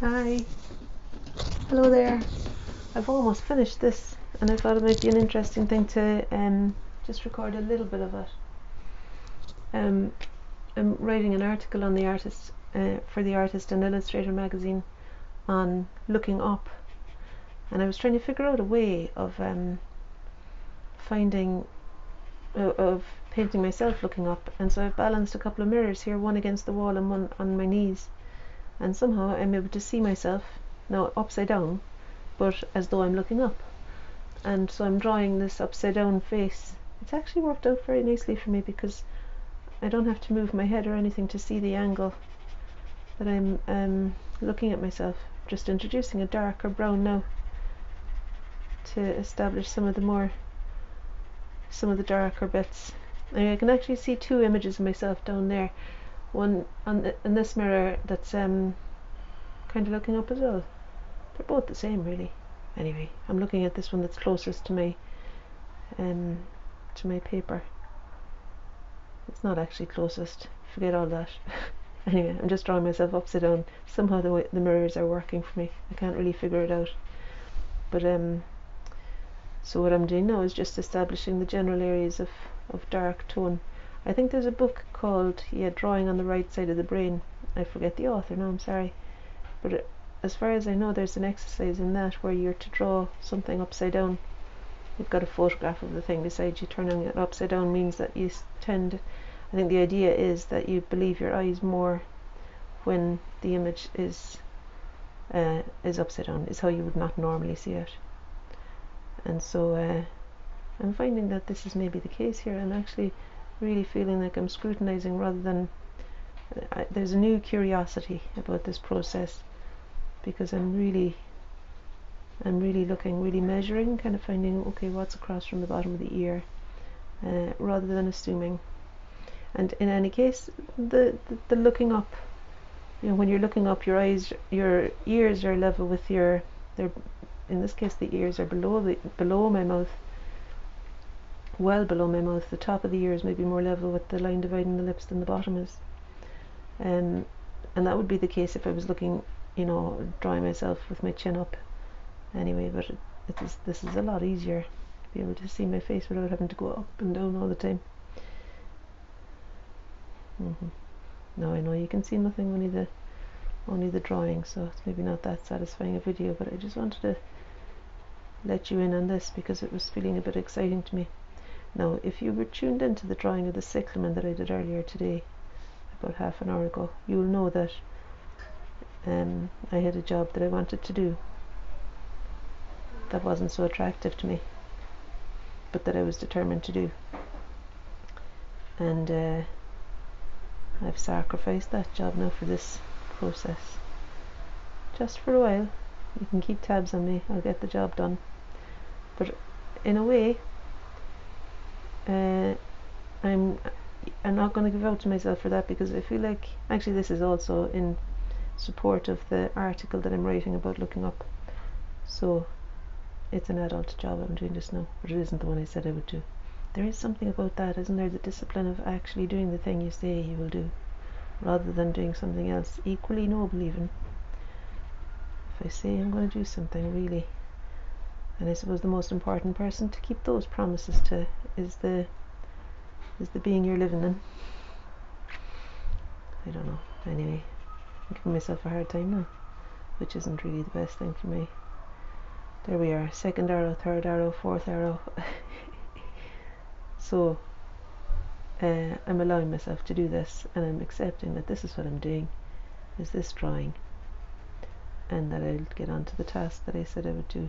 Hi. Hello there. I've almost finished this and I thought it might be an interesting thing to um, just record a little bit of it. Um, I'm writing an article on the artist uh, for the Artist and Illustrator magazine on looking up and I was trying to figure out a way of um, finding uh, of painting myself looking up and so I've balanced a couple of mirrors here one against the wall and one on my knees and somehow I'm able to see myself now upside down but as though I'm looking up. And so I'm drawing this upside down face. It's actually worked out very nicely for me because I don't have to move my head or anything to see the angle that I'm um, looking at myself. Just introducing a darker brown now to establish some of the more some of the darker bits. I can actually see two images of myself down there one on the, in this mirror that's um, kind of looking up as well. They're both the same really. Anyway I'm looking at this one that's closest to my um, to my paper. It's not actually closest. Forget all that. Anyway I'm just drawing myself upside down. Somehow the way the mirrors are working for me. I can't really figure it out. But um so what I'm doing now is just establishing the general areas of, of dark tone I think there's a book called yeah drawing on the right side of the brain. I forget the author no I'm sorry. But it, as far as I know there's an exercise in that where you're to draw something upside down. You've got a photograph of the thing beside you. Turning it upside down means that you tend I think the idea is that you believe your eyes more when the image is uh, is upside down is how you would not normally see it. And so uh, I'm finding that this is maybe the case here I'm actually really feeling like I'm scrutinizing rather than uh, there's a new curiosity about this process because I'm really I'm really looking, really measuring, kind of finding, okay, what's across from the bottom of the ear, uh, rather than assuming. And in any case, the, the, the looking up, you know, when you're looking up, your eyes, your ears are level with your, they're, in this case, the ears are below the below my mouth, well below my mouth. The top of the ears may be more level with the line dividing the lips than the bottom is. Um, and that would be the case if I was looking, you know, drawing myself with my chin up anyway but it, it is this is a lot easier to be able to see my face without having to go up and down all the time mm -hmm. now I know you can see nothing only the only the drawing so it's maybe not that satisfying a video but I just wanted to let you in on this because it was feeling a bit exciting to me now if you were tuned into the drawing of the cyclamen that I did earlier today about half an hour ago you'll know that um, I had a job that I wanted to do that wasn't so attractive to me but that I was determined to do. And uh, I've sacrificed that job now for this process. Just for a while. You can keep tabs on me. I'll get the job done. But in a way uh, I'm I'm not going to give out to myself for that because I feel like actually this is also in support of the article that I'm writing about looking up so it's an adult job I'm doing just now, but it isn't the one I said I would do. There is something about that, isn't there? The discipline of actually doing the thing you say you will do, rather than doing something else equally noble, even. If I say I'm going to do something, really, and I suppose the most important person to keep those promises to is the is the being you're living in. I don't know. Anyway, I'm giving myself a hard time now, which isn't really the best thing for me there we are second arrow third arrow fourth arrow so uh, I'm allowing myself to do this and I'm accepting that this is what I'm doing is this drawing and that I'll get on to the task that I said I would do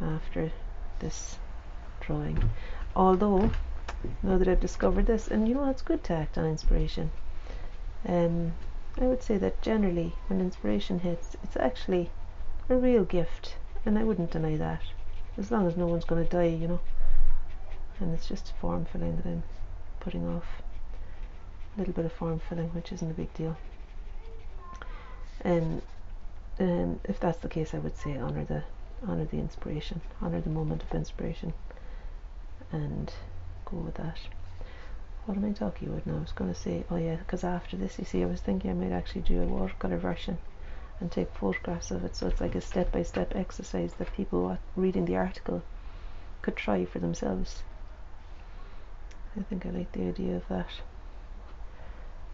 after this drawing. Although now that I've discovered this and you know it's good to act on inspiration. Um, I would say that generally when inspiration hits it's actually a real gift and I wouldn't deny that. As long as no one's going to die you know. And it's just form filling that I'm putting off. A little bit of form filling which isn't a big deal. And um, if that's the case I would say honor the honor the inspiration honor the moment of inspiration and go with that. What am I talking about now? I was going to say oh yeah because after this you see I was thinking I might actually do a watercolor version and take photographs of it. So it's like a step-by-step exercise that people reading the article could try for themselves. I think I like the idea of that.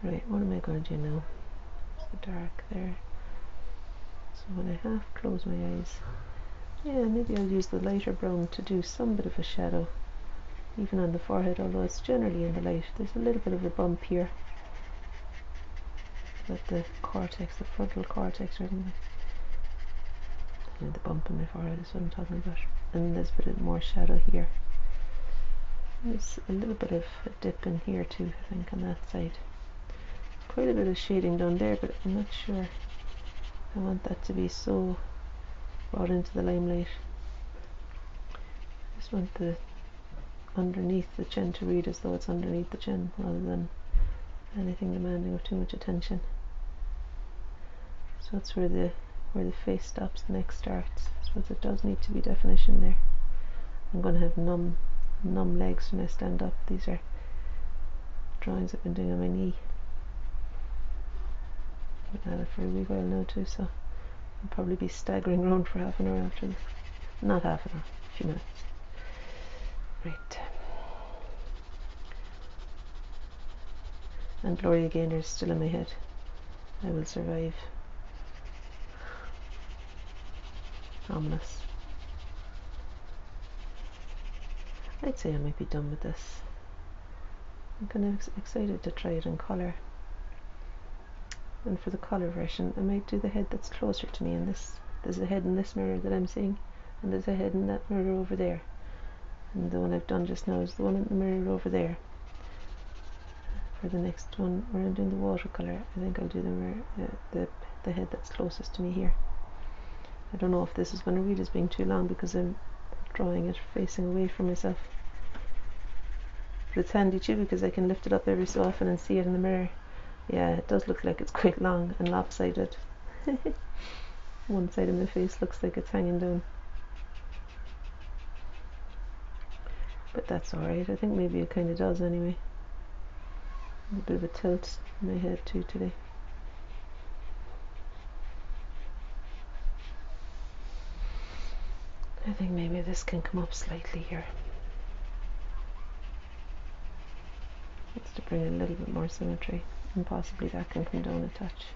Right what am I going to do now? It's dark there. So when I half close my eyes yeah maybe I'll use the lighter brown to do some bit of a shadow even on the forehead although it's generally in the light. There's a little bit of a bump here. At the cortex the frontal cortex or anything the bump in my forehead is what I'm talking about. And there's a bit more shadow here. There's a little bit of a dip in here too I think on that side. Quite a bit of shading down there but I'm not sure I want that to be so brought into the limelight I just want the underneath the chin to read as though it's underneath the chin rather than anything demanding of too much attention. So that's where the where the face stops, the neck starts. Suppose it does need to be definition there. I'm going to have numb, numb legs when I stand up. These are drawings I've been doing on my knee. I've been at it for a wee while now too, so I'll probably be staggering around for half an hour after this. Not half an hour, a few minutes. Right. And Gloria Gaynor is still in my head. I will survive. Ominous. I'd say I might be done with this. I'm kind of excited to try it in colour. And for the colour version, I might do the head that's closer to me in this. There's a head in this mirror that I'm seeing, and there's a head in that mirror over there. And the one I've done just now is the one in the mirror over there. For the next one where I'm doing the watercolor I think I'll do the, mirror, uh, the, the head that's closest to me here. I don't know if this is going to read as being too long because I'm drawing it facing away from myself. But it's handy too because I can lift it up every so often and see it in the mirror yeah it does look like it's quite long and lopsided one side of my face looks like it's hanging down but that's alright. I think maybe it kind of does anyway. A bit of a tilt in my head too today. I think maybe this can come up slightly here. Just to bring a little bit more symmetry and possibly that can come down a touch.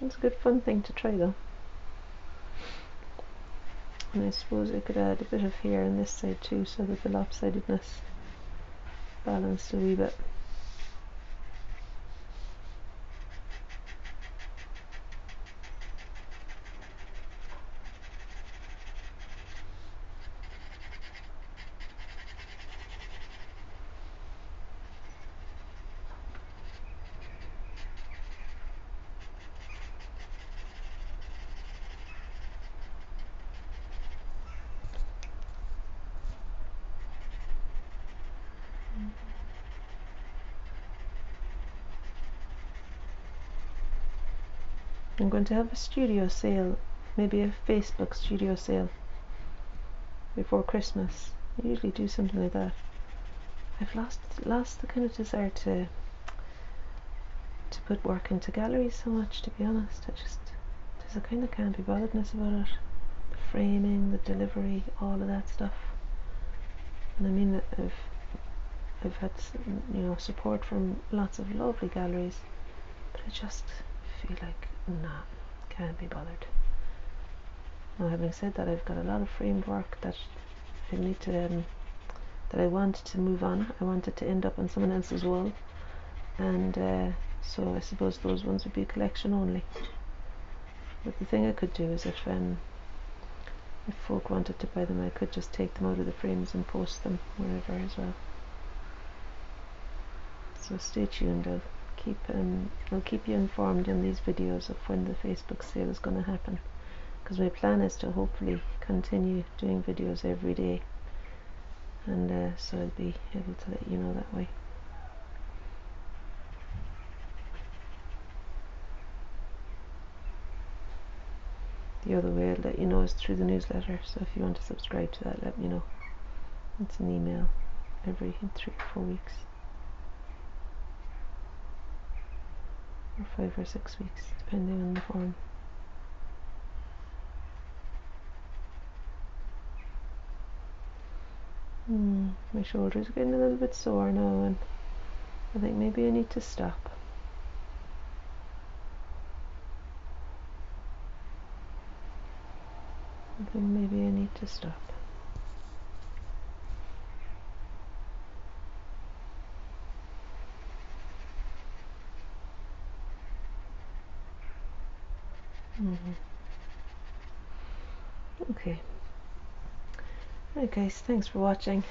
It's a good fun thing to try though. And I suppose I could add a bit of hair on this side too so that the lopsidedness balanced a wee bit. I'm going to have a studio sale, maybe a Facebook studio sale before Christmas. I usually do something like that. I've lost lost the kind of desire to to put work into galleries so much to be honest. I just there's a kind of can't be botheredness about it. The framing, the delivery, all of that stuff. And I mean I've I've had you know support from lots of lovely galleries, but I just feel like nah, can't be bothered. Now, having said that, I've got a lot of framework that I need to, um, that I want to move on. I want it to end up on someone else's wall, and uh, so I suppose those ones would be collection only. But the thing I could do is if um, if folk wanted to buy them, I could just take them out of the frames and post them wherever as well. So stay tuned. I'll keep um, I'll keep you informed in these videos of when the Facebook sale is going to happen because my plan is to hopefully continue doing videos every day and uh, so I'll be able to let you know that way. The other way I'll let you know is through the newsletter so if you want to subscribe to that let me know. It's an email every three or four weeks. Or five or six weeks, depending on the form. Hmm, my shoulders are getting a little bit sore now and I think maybe I need to stop. I think maybe I need to stop. Mm -hmm. Okay. Right guys, thanks for watching.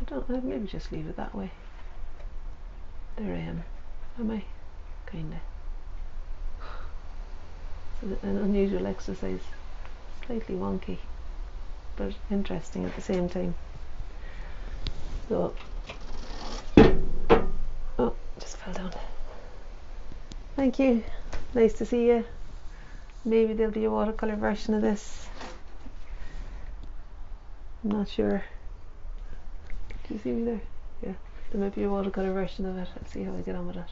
I don't know, maybe just leave it that way. There I am. Am I? Kinda. It's an unusual exercise. Slightly wonky, but interesting at the same time. So, oh, just fell down. Thank you. Nice to see you. Maybe there'll be a watercolor version of this. I'm not sure. Do you see me there? Yeah. There might be a watercolor version of it. Let's see how I get on with it.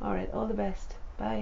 Alright, all the best. Bye.